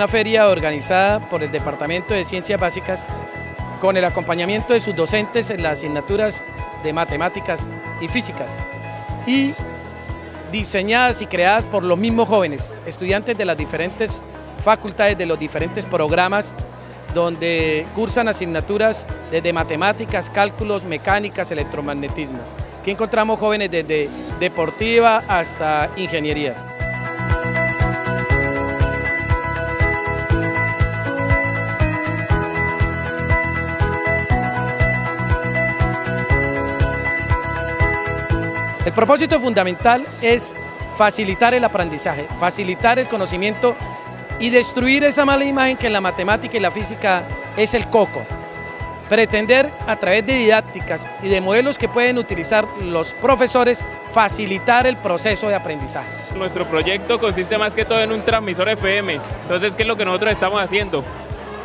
una feria organizada por el Departamento de Ciencias Básicas con el acompañamiento de sus docentes en las asignaturas de matemáticas y físicas y diseñadas y creadas por los mismos jóvenes, estudiantes de las diferentes facultades, de los diferentes programas donde cursan asignaturas desde matemáticas, cálculos, mecánicas, electromagnetismo. Aquí encontramos jóvenes desde deportiva hasta ingenierías. El propósito fundamental es facilitar el aprendizaje, facilitar el conocimiento y destruir esa mala imagen que en la matemática y la física es el coco. Pretender a través de didácticas y de modelos que pueden utilizar los profesores facilitar el proceso de aprendizaje. Nuestro proyecto consiste más que todo en un transmisor FM. Entonces, ¿qué es lo que nosotros estamos haciendo?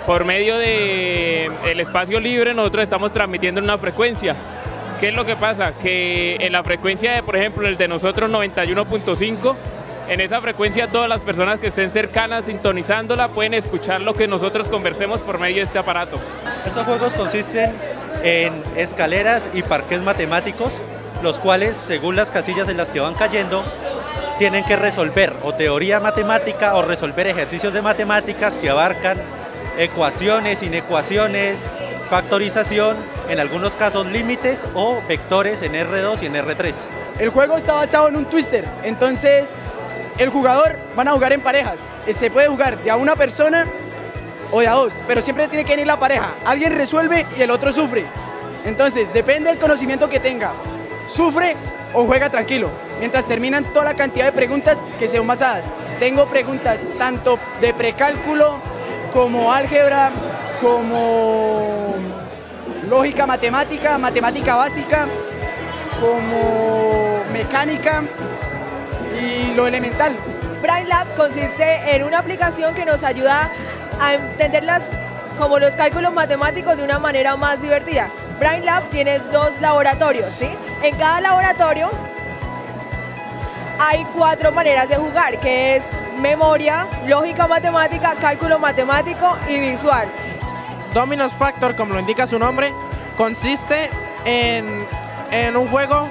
Por medio del espacio libre nosotros estamos transmitiendo en una frecuencia. ¿Qué es lo que pasa? Que en la frecuencia de, por ejemplo, el de nosotros 91.5, en esa frecuencia todas las personas que estén cercanas sintonizándola pueden escuchar lo que nosotros conversemos por medio de este aparato. Estos juegos consisten en escaleras y parques matemáticos, los cuales, según las casillas en las que van cayendo, tienen que resolver o teoría matemática o resolver ejercicios de matemáticas que abarcan ecuaciones, inecuaciones, factorización, en algunos casos límites o vectores en R2 y en R3. El juego está basado en un twister, entonces el jugador van a jugar en parejas. Se puede jugar de a una persona o de a dos, pero siempre tiene que venir la pareja. Alguien resuelve y el otro sufre. Entonces, depende del conocimiento que tenga. Sufre o juega tranquilo, mientras terminan toda la cantidad de preguntas que sean basadas. Tengo preguntas tanto de precálculo como álgebra, como lógica matemática, matemática básica, como mecánica y lo elemental. Brain Lab consiste en una aplicación que nos ayuda a entender las, como los cálculos matemáticos de una manera más divertida. Brain Lab tiene dos laboratorios, ¿sí? En cada laboratorio hay cuatro maneras de jugar, que es memoria, lógica matemática, cálculo matemático y visual. Dominos Factor, como lo indica su nombre, consiste en, en un juego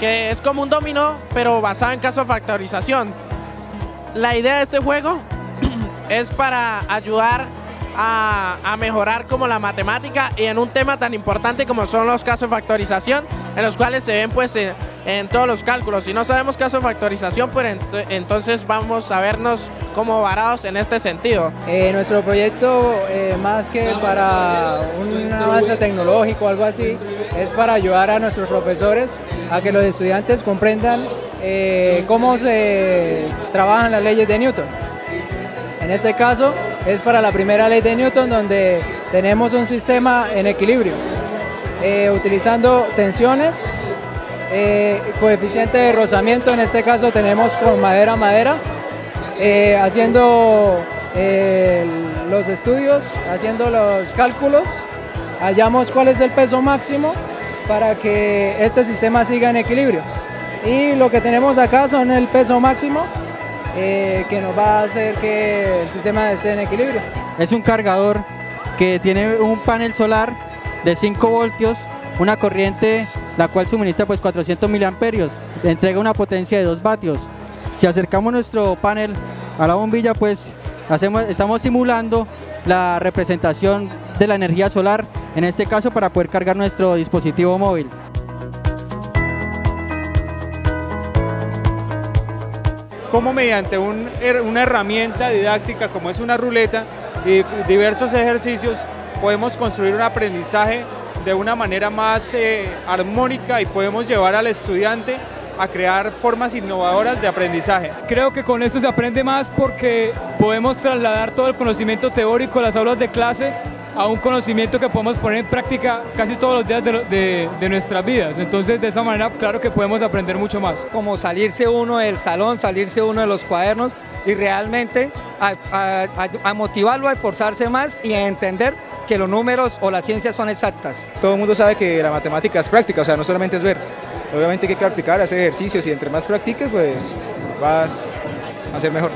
que es como un dominó, pero basado en caso de factorización. La idea de este juego es para ayudar a, a, mejorar como la matemática y en un tema tan importante como son los casos de factorización, en los cuales se ven pues en, todos los cálculos. Si no sabemos casos de factorización, pues ent entonces vamos a vernos como varados en este sentido. Eh, nuestro proyecto, eh, más que para un avance tecnológico o algo así, es para ayudar a nuestros profesores a que los estudiantes comprendan eh, cómo se trabajan las leyes de Newton. En este caso es para la primera ley de Newton donde tenemos un sistema en equilibrio, eh, utilizando tensiones, eh, coeficiente de rozamiento, en este caso tenemos con madera madera, eh, haciendo los estudios, haciendo los cálculos, hallamos cuál es el peso máximo para que este sistema siga en equilibrio. Y lo que tenemos acá son el peso máximo eh, que nos va a hacer que el sistema esté en equilibrio. Es un cargador que tiene un panel solar de 5 voltios, una corriente la cual suministra pues 400 miliamperios, entrega una potencia de 2 vatios. Si acercamos nuestro panel a la bombilla pues estamos simulando la representación de la energía solar, en este caso para poder cargar nuestro dispositivo móvil. cómo mediante un, una herramienta didáctica como es una ruleta y diversos ejercicios podemos construir un aprendizaje de una manera más eh, armónica y podemos llevar al estudiante a crear formas innovadoras de aprendizaje. Creo que con esto se aprende más porque podemos trasladar todo el conocimiento teórico a las aulas de clase a un conocimiento que podemos poner en práctica casi todos los días de, de, de, nuestras vidas. Entonces, de esa manera, claro que podemos aprender mucho más. Como salirse uno del salón, salirse uno de los cuadernos y realmente a, motivarlo a esforzarse más y a entender que los números o las ciencias son exactas. Todo el mundo sabe que la matemática es práctica, o sea, no solamente es ver. Obviamente hay que practicar, hacer ejercicios y entre más practiques, pues vas a ser mejor.